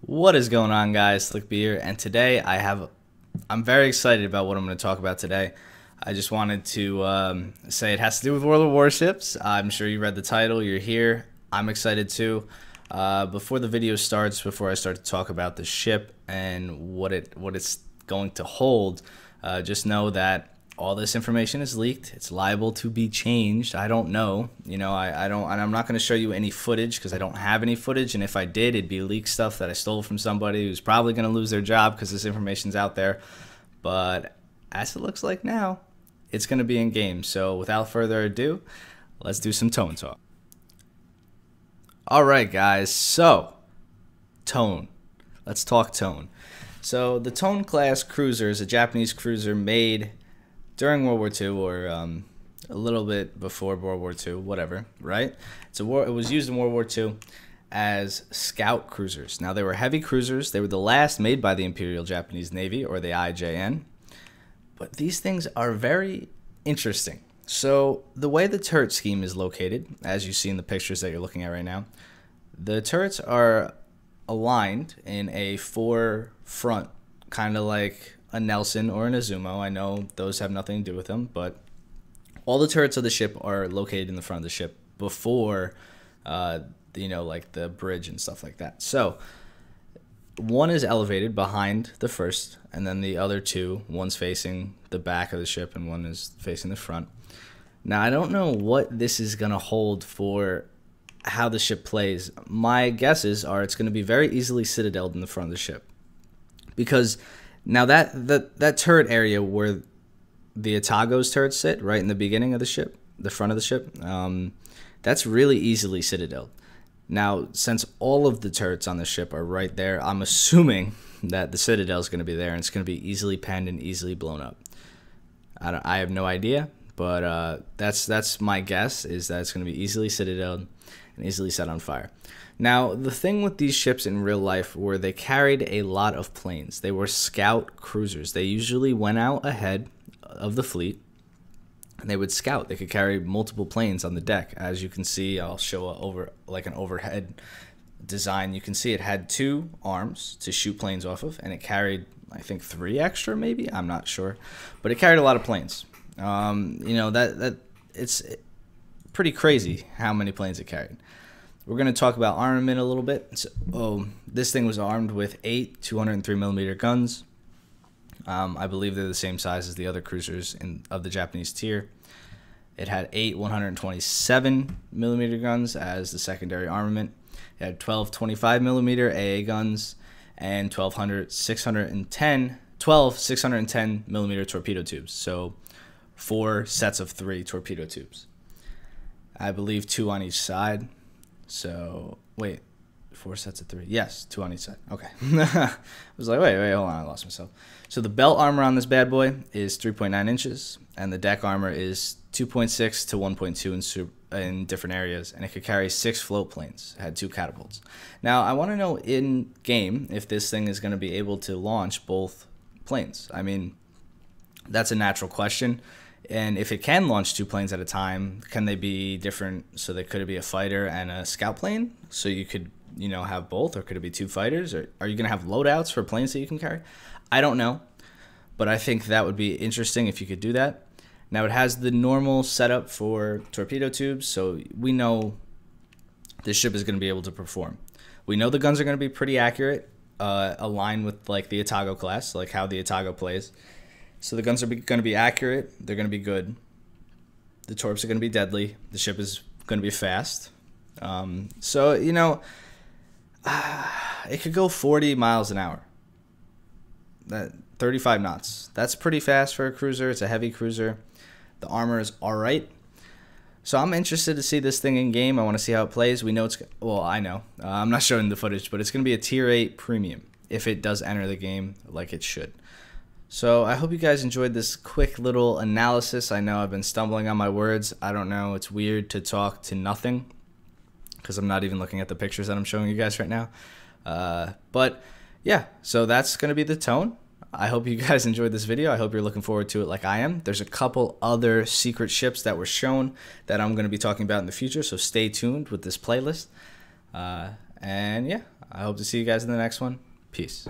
What is going on, guys? Slick Bee, and today I have. I'm very excited about what I'm going to talk about today. I just wanted to um, say it has to do with World of Warships. I'm sure you read the title. You're here. I'm excited too. Uh, before the video starts, before I start to talk about the ship and what it what it's going to hold, uh, just know that all this information is leaked. It's liable to be changed. I don't know. You know, I, I don't, and I'm not going to show you any footage because I don't have any footage. And if I did, it'd be leaked stuff that I stole from somebody who's probably going to lose their job because this information's out there. But as it looks like now, it's going to be in game. So without further ado, let's do some tone talk. All right, guys. So, tone. Let's talk tone. So, the Tone class cruiser is a Japanese cruiser made during World War II or um, a little bit before World War II, whatever, right? It's a war. It was used in World War II as scout cruisers. Now they were heavy cruisers. They were the last made by the Imperial Japanese Navy or the IJN. But these things are very interesting. So the way the turret scheme is located, as you see in the pictures that you're looking at right now, the turrets are aligned in a four front, kind of like a Nelson or an Azumo. I know those have nothing to do with them, but all the turrets of the ship are located in the front of the ship before, uh, you know, like the bridge and stuff like that. So one is elevated behind the first, and then the other two, one's facing the back of the ship and one is facing the front. Now, I don't know what this is going to hold for how the ship plays. My guesses are it's going to be very easily citadeled in the front of the ship. Because now that that that turret area where the Atago's turrets sit, right in the beginning of the ship, the front of the ship, um, that's really easily citadel. Now, since all of the turrets on the ship are right there, I'm assuming that the citadel is going to be there and it's going to be easily penned and easily blown up. I, I have no idea, but uh, that's that's my guess is that it's going to be easily citadeled and easily set on fire. Now, the thing with these ships in real life were they carried a lot of planes. They were scout cruisers. They usually went out ahead of the fleet and they would scout. They could carry multiple planes on the deck. As you can see, I'll show a over like an overhead design. You can see it had two arms to shoot planes off of and it carried I think three extra maybe. I'm not sure. But it carried a lot of planes. Um, you know, that that it's pretty crazy how many planes it carried. We're going to talk about armament a little bit. So, oh, this thing was armed with eight 203 millimeter guns. Um, I believe they're the same size as the other cruisers in of the Japanese tier. It had eight 127 millimeter guns as the secondary armament. It had 12 25 millimeter AA guns and 1200 610 12 610 millimeter torpedo tubes. So four sets of three torpedo tubes. I believe two on each side. So wait, four sets of three. Yes, two on each side. Okay. I was like, wait, wait, hold on, I lost myself. So the belt armor on this bad boy is 3.9 inches, and the deck armor is 2.6 to 1.2 in, in different areas, and it could carry six float planes. It had two catapults. Now I want to know in game if this thing is going to be able to launch both planes. I mean, that's a natural question. And if it can launch two planes at a time, can they be different? So they could it be a fighter and a scout plane? So you could, you know, have both, or could it be two fighters? Or are you going to have loadouts for planes that you can carry? I don't know, but I think that would be interesting if you could do that. Now it has the normal setup for torpedo tubes, so we know this ship is going to be able to perform. We know the guns are going to be pretty accurate, uh, aligned with like the Atago class, like how the Atago plays. So the guns are going to be accurate. They're going to be good. The torps are going to be deadly. The ship is going to be fast. Um, so you know, uh, it could go 40 miles an hour. That 35 knots. That's pretty fast for a cruiser. It's a heavy cruiser. The armor is all right. So I'm interested to see this thing in game. I want to see how it plays. We know it's well. I know. Uh, I'm not showing the footage, but it's going to be a tier eight premium if it does enter the game like it should. So I hope you guys enjoyed this quick little analysis. I know I've been stumbling on my words. I don't know. It's weird to talk to nothing because I'm not even looking at the pictures that I'm showing you guys right now. Uh, but yeah, so that's going to be the tone. I hope you guys enjoyed this video. I hope you're looking forward to it like I am. There's a couple other secret ships that were shown that I'm going to be talking about in the future, so stay tuned with this playlist. Uh, and yeah, I hope to see you guys in the next one. Peace.